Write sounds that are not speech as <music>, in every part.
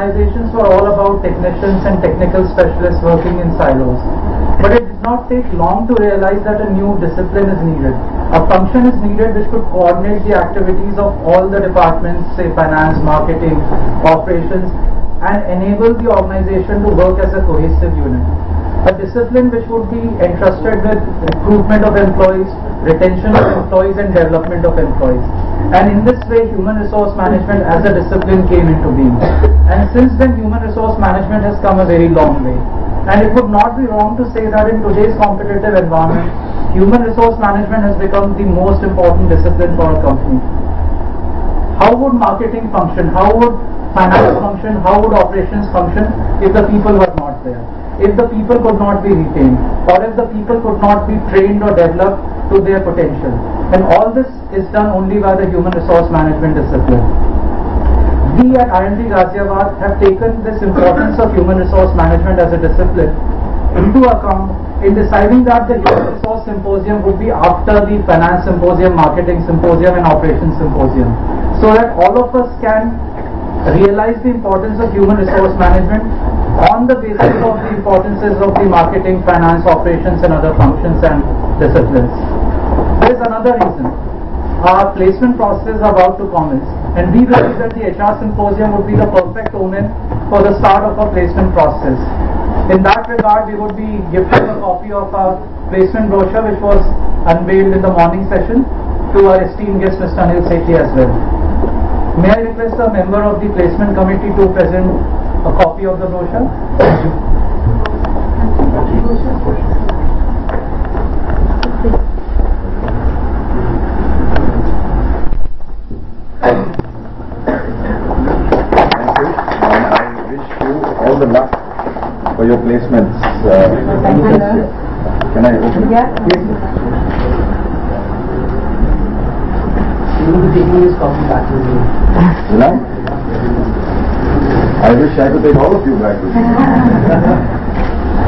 organizations were all about technicians and technical specialists working in silos. But it did not take long to realize that a new discipline is needed. A function is needed which could coordinate the activities of all the departments, say finance, marketing, operations, and enable the organization to work as a cohesive unit. A discipline which would be entrusted with recruitment of employees, retention of employees, and development of employees. And in this way, human resource management as a discipline came into being. And since then, human resource management has come a very long way. And it would not be wrong to say that in today's competitive environment, human resource management has become the most important discipline for a company. How would marketing function? How would finance function? How would operations function if the people were not there? If the people could not be retained or if the people could not be trained or developed to their potential. And all this is done only by the human resource management discipline. We at IMT Ghaziabad have taken this importance of human resource management as a discipline into account in deciding that the human resource symposium would be after the finance symposium, marketing symposium and operations symposium. So that all of us can realize the importance of human resource management on the basis of the importances of the marketing, finance, operations and other functions and disciplines. There is another reason. Our placement process is about to commence and we believe that the HR symposium would be the perfect omen for the start of our placement process. In that regard, we would be gifting a copy of our placement brochure which was unveiled in the morning session to our esteemed guest Mr. Anil Sethi as well. May I request a member of the placement committee to present a copy of the brochure? Thank you, and I wish you all the luck for your placements. uh, this year. Can I open? it? You will be taking this copy back with you. Will I? I wish I could take all of you back with me.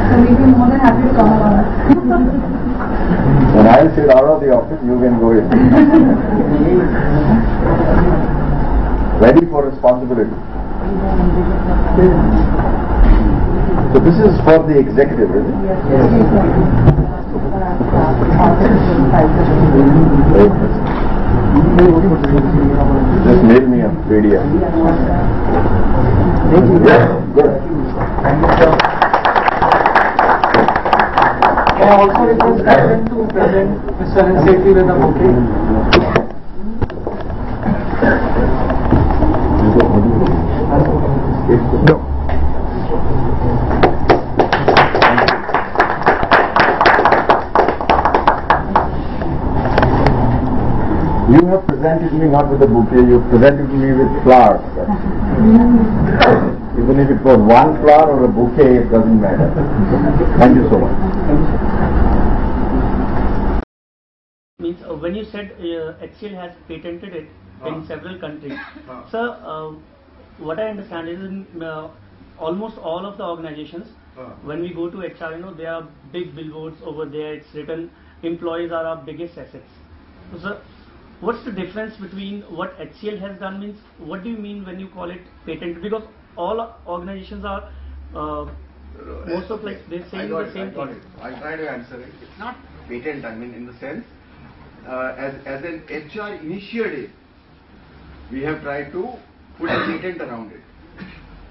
So we'll be more than happy to come along. When I'll sit out of the office, you can go in. Ready for responsibility. So this is for the executive, is it? Very interesting. Just mail me a PDF. Yeah, good. Thank you, sir. Can I also request Captain to present Mr. Anil with a bouquet? You have presented me not with a bouquet, you have presented me with flowers. <laughs> Even if it was one flower or a bouquet, it doesn't matter. Thank you so much. means uh, when you said uh, HCL has patented it in Ah. several countries. Ah. Sir, uh, what I understand is in uh, almost all of the organizations, Ah. when we go to HR, you know, there are big billboards over there. It's written, employees are our biggest assets. So, sir, what's the difference between what HCL has done? Means, what do you mean when you call it patent? Because all organizations are uh, most of like they're saying the same I thing. I'll try to answer it. It's not patent, I mean, in the sense, uh, as, as an HR initiative, we have tried to put a patent around it.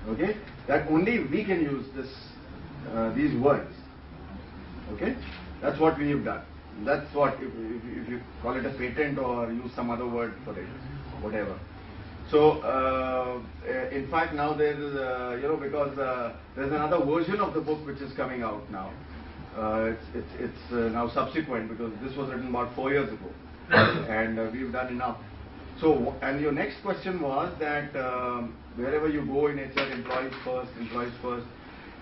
Okay? That only we can use this, uh, these words. Okay? That's what we have done. That's what, if, if, if you call it a patent or use some other word for it, whatever. So, uh, uh, in fact, now there is, uh, you know, because uh, there's another version of the book which is coming out now. Uh, it's it's, it's uh, now subsequent because this was written about four years ago, <coughs> and uh, we've done enough. So, and your next question was that um, wherever you go in HR, employees first, employees first.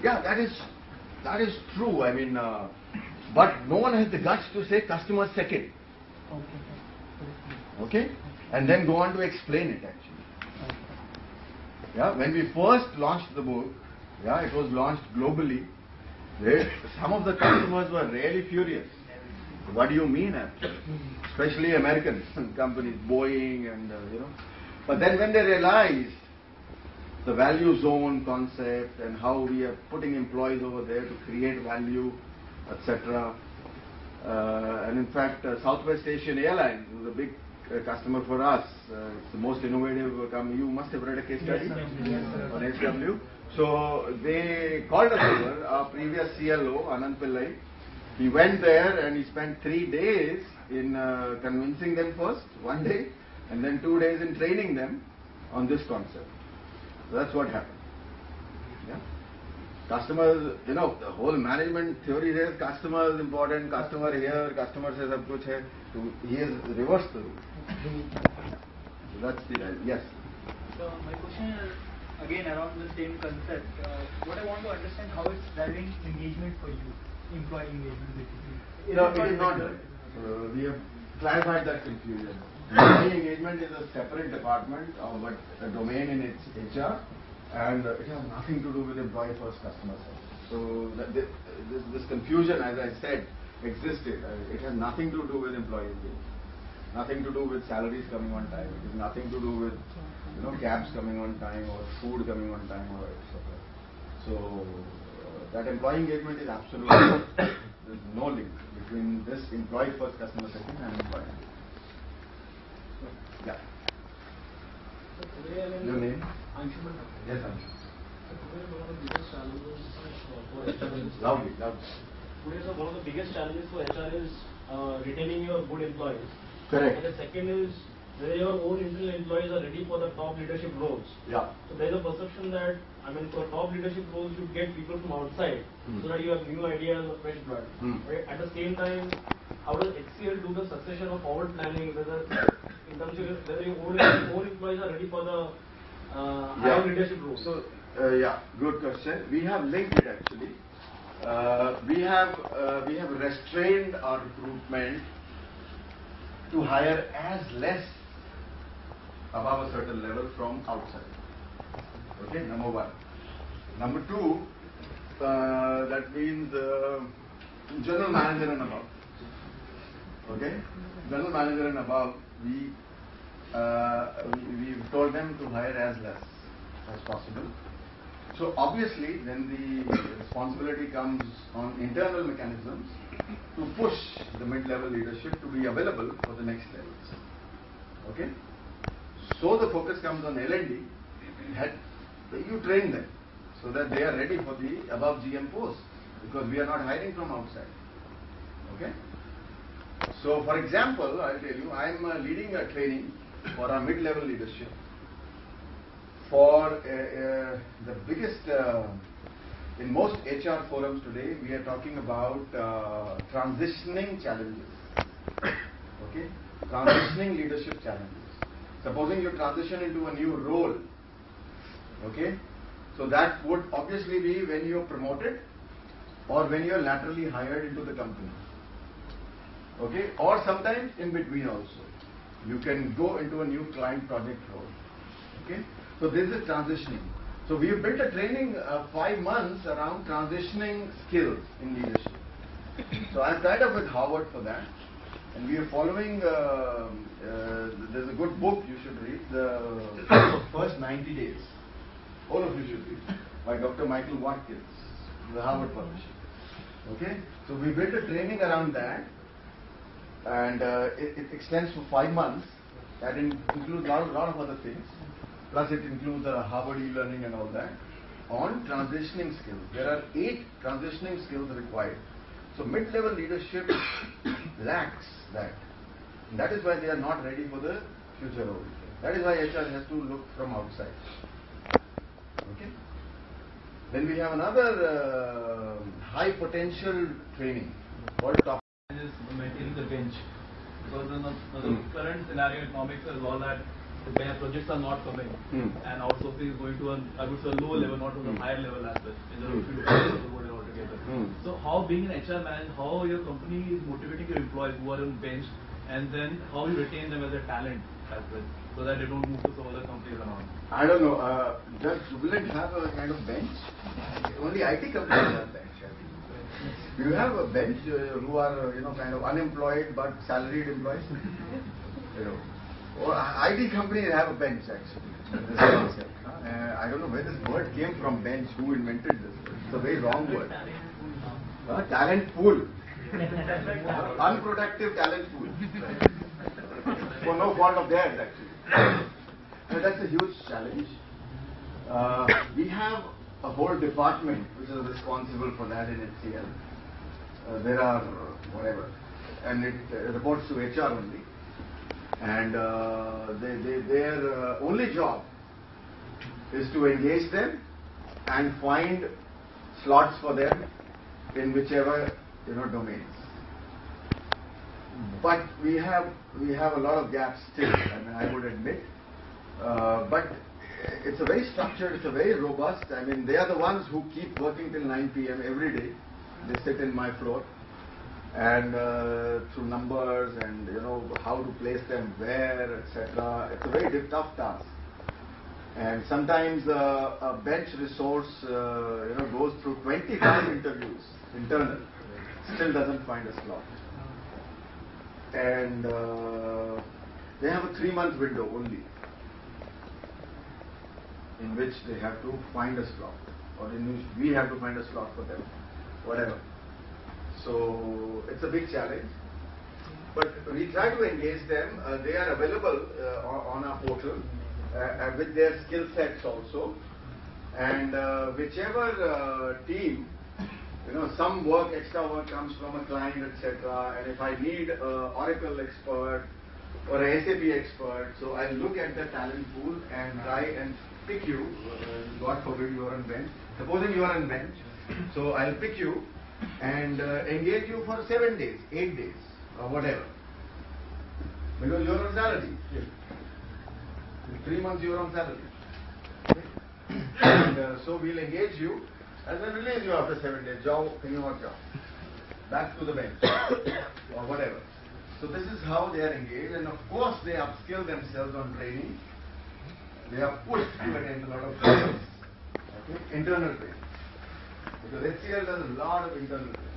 Yeah, that is that is true. I mean, uh, but no one has the guts to say customers second. Okay? And then go on to explain it actually. Yeah, when we first launched the book, yeah, it was launched globally. They, some of the customers were really furious. What do you mean actually? Especially American <laughs> companies, Boeing and uh, you know. But then when they realized the value zone concept and how we are putting employees over there to create value, etc. Uh, and in fact, uh, Southwest Asian Airlines was a big uh, customer for us. Uh, it's the most innovative company. You must have read a case study on SW. So they called us over, our previous CLO, Anand Pillai. He went there and he spent three days in uh, convincing them first, one day, and then two days in training them on this concept. So that's what happened customers, you know, the whole management theory says customer is important, customer here, customer says sab kuch hai. So he is reversed the rule. So that's the idea. Yes. So my question is again around the same concept. Uh, what I want to understand how it's driving engagement for you, employee engagement You know, it is not. Uh, we have clarified that confusion. <coughs> employee engagement is a separate department, uh, but a domain in its HR and uh, it has nothing to do with employee first customer. So this, this, confusion, as I said, existed. Uh, it has nothing to do with employee engagement. Nothing to do with salaries coming on time. It has nothing to do with you know cabs coming on time or food coming on time or etc. So uh, that employee engagement is absolutely there's no link between this employee first customer setting and employee. engagement. Yeah. Your name? Yes, Anshu. Loudly, loudly. Today, sir, one of the biggest challenges for HR is uh, retaining your good employees. Correct. And the second is whether your own internal employees are ready for the top leadership roles. Yeah. So there is a perception that, I mean, for top leadership roles, you get people from outside Hmm. so that you have new ideas or fresh blood. Hmm. Right? At the same time, how does HCL do the succession of forward planning, whether in terms of whether your own, own employees are ready for the uh, higher leadership roles? So, uh, yeah, good question. We have linked it actually. Uh, we have uh, we have restrained our recruitment to hire as less above a certain level from outside. Okay, number one. Number two, uh, that means uh, general manager and above. Okay, general manager and above, we uh, we, we've told them to hire as less as possible. So obviously, then the responsibility comes on internal mechanisms to push the mid-level leadership to be available for the next levels. Okay? So the focus comes on L&D. That you train them so that they are ready for the above GM post because we are not hiring from outside. Okay? So, for example, I'll tell you, I'm uh, leading a training for our mid-level leadership for uh, uh, the biggest, uh, in most HR forums today, we are talking about uh, transitioning challenges. <coughs> Okay? Transitioning leadership challenges. Supposing you transition into a new role, okay? So that would obviously be when you're promoted or when you're laterally hired into the company. Okay? Or sometimes in between also. You can go into a new client project role. Okay? So this is transitioning. So we have built a training uh, five months around transitioning skills in leadership. So I'm tied up with Harvard for that. And we are following, uh, uh, there's a good book you should read, the <coughs> first 90 days. All of you should read, by Dr. Michael Watkins, the Harvard publisher. Okay? So we built a training around that and uh, it, it extends for five months. That includes a lot, lot of other things. Plus, it includes the Harvard e-learning and all that on transitioning skills. There are eight transitioning skills required. So, mid-level leadership <coughs> lacks that. And that is why they are not ready for the future role. That is why HR has to look from outside. Okay. Then we have another uh, high potential training called top. is maintaining the bench. Because in the, the Hmm. current scenario economics is all that the projects are not coming Hmm. and outsourcing is going to a, I would say, a lower level, not to the Hmm. higher level aspect. In the if you look at the world altogether. Hmm. So how being an HR man, how your company is motivating your employees who are on bench and then how you retain them as a talent as well so that they don't move to some other companies around. I don't know. Uh, does Jubilant have a kind of bench? Only IT companies have bench. Do you have a bench uh, who are uh, you know kind of unemployed but salaried employees? you know, Or IT companies have a bench actually. This concept, huh? Uh, I don't know where this word came from, bench, who invented this. It's a very wrong word. Uh, talent pool. <laughs> Unproductive talent pool. For no fault of theirs actually. And that's a huge challenge. Uh, we have a whole department which is responsible for that in HCL. Uh, there are uh, whatever, and it uh, reports to HR only. And uh, they, they, their uh, only job is to engage them and find slots for them in whichever you know domains. But we have we have a lot of gaps still. I mean, I would admit. Uh, but it's a very structured, it's a very robust. I mean, they are the ones who keep working till 9 p.m. every day. They sit in my floor and uh, through numbers and you know how to place them where, etc. It's a very tough task. And sometimes uh, a bench resource, uh, you know, goes through 25 <laughs> interviews, internal, still doesn't find a slot. And uh, they have a three-month window only in which they have to find a slot, or in which we have to find a slot for them, whatever. So it's a big challenge. But we try to engage them. Uh, they are available uh, on, on our portal uh, with their skill sets also. And uh, whichever uh, team, you know, some work, extra work comes from a client, etc. And if I need an Oracle expert or a SAP expert, so I look at the talent pool and try and pick you. God forbid you are on bench. Supposing you are on bench, so I'll pick you and uh, engage you for seven days, eight days, or whatever. Because you are on salary. In three months you are on salary. and uh, so we'll engage you and then release you after seven days. Jao, can you not jao? Back to the bench <coughs> or whatever. So this is how they are engaged and of course they upskill themselves on training. They are pushed to attend a lot of trainings. Okay? Internal training. Because HCL does a lot of internal training.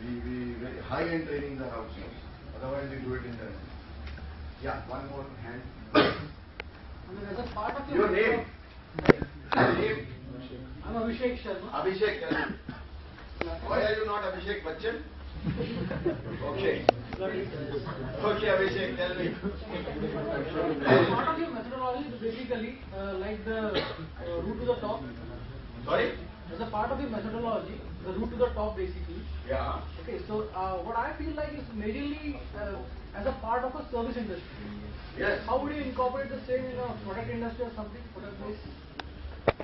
We, we, very high-end trainings are outsourced. Otherwise we do it internally. Yeah, one more hand. As a part of Your name? Name? I'm Abhishek Sharma. Abhishek, tell me. Why are you not Abhishek Bachchan? Okay. Okay, Abhishek, tell me. As part of your methodology is basically uh, like the uh, route to the top. Sorry? As a part of your methodology, the route to the top basically. Yeah. Okay, so uh, what I feel like is majorly uh, as a part of a service industry. Yes. How would you incorporate the same in a product industry or something, product base?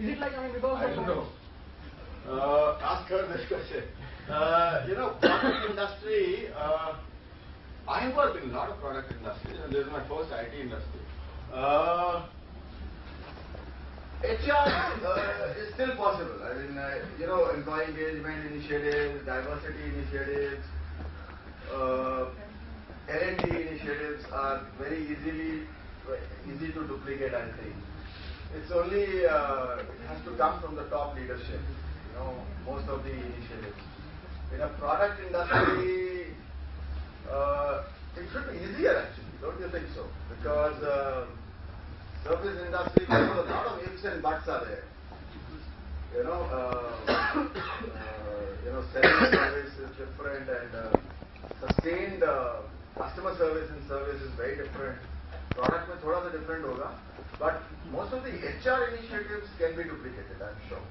Is it like, I mean, because I don't know. Uh, ask her this question. Uh, you know, product industry, uh, I work in a lot of product industries and this is my first IT industry. Uh, HR uh, is still possible. I mean, uh, you know, employee engagement initiatives, diversity initiatives, uh, L&D initiatives are very easily easy to duplicate. I think it's only uh, it has to come from the top leadership. You know, most of the initiatives in a product industry, uh, it should be easier actually. Don't you think so? Because uh, service industry, a lot of ifs and buts are there. You know, uh, uh, you know, selling service is different and uh, sustained customer service and service is very different. Product में थोड़ा सा different होगा, but most of the HR initiatives can be duplicated, I'm sure.